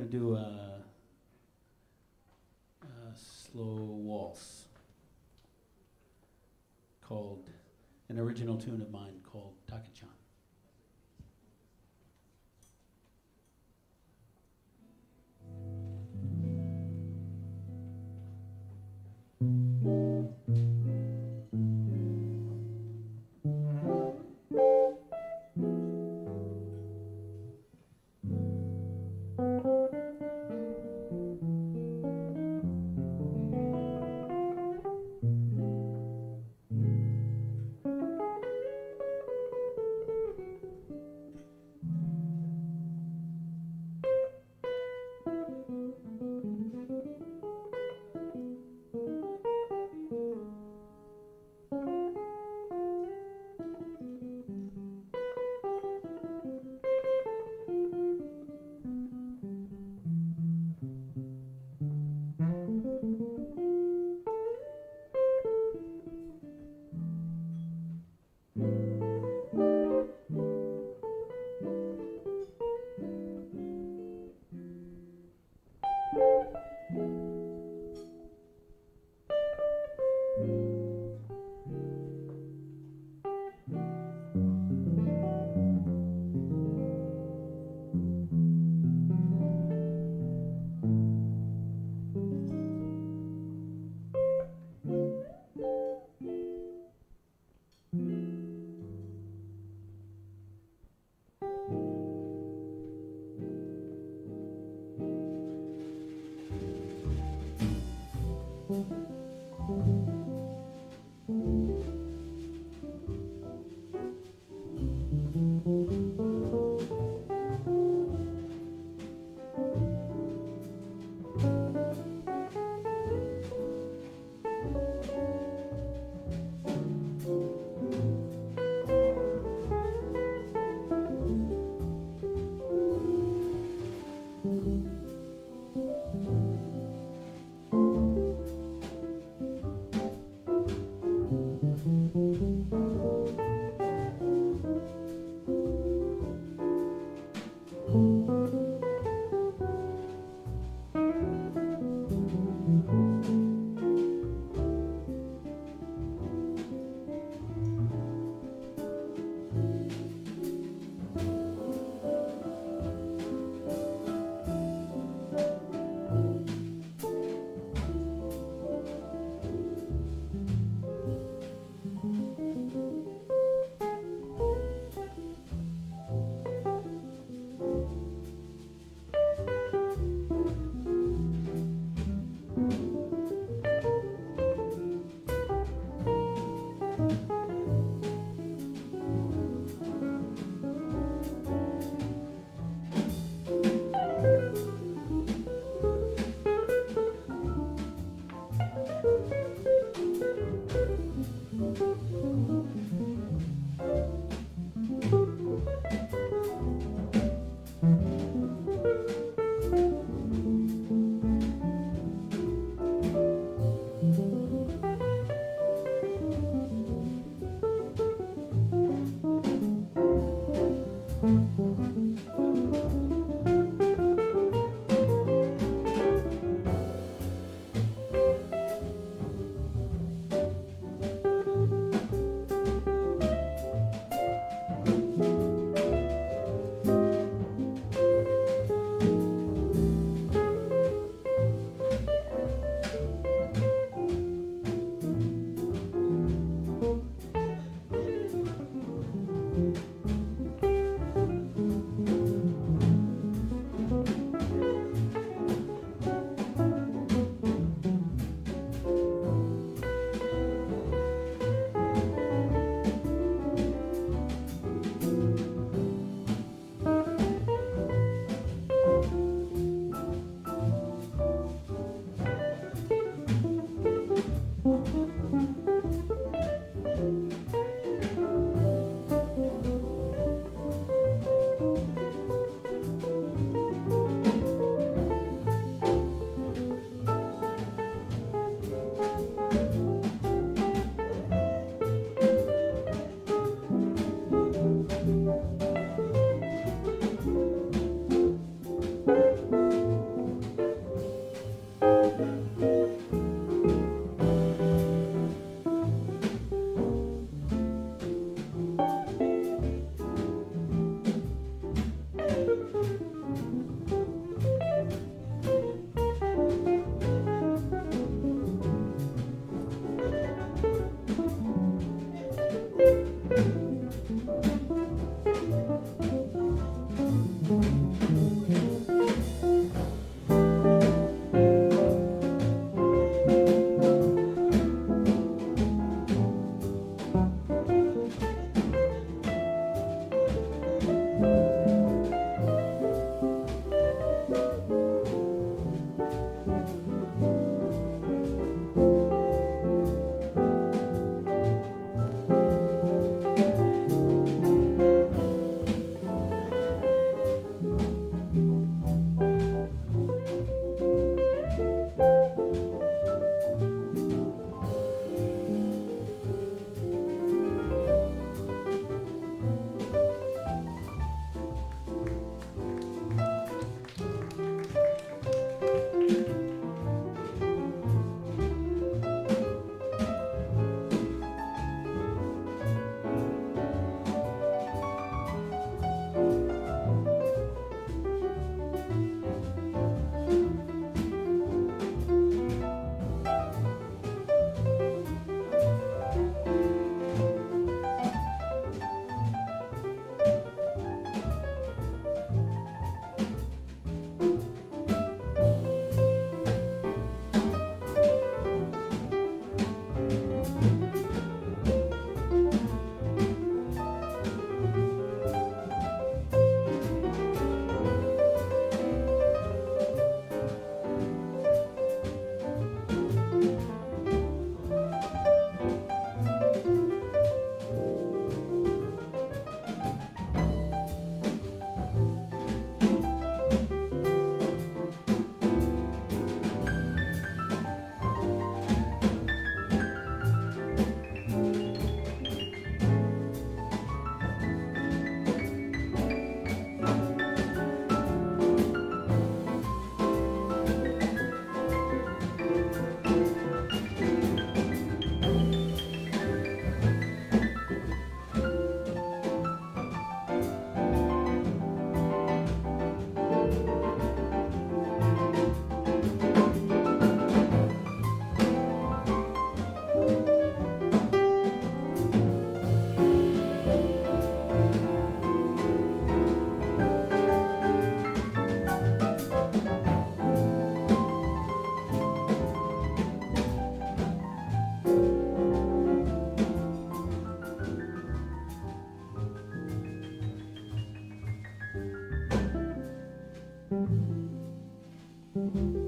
Gonna do a, a slow waltz called, an original tune of mine called Takachan. Um,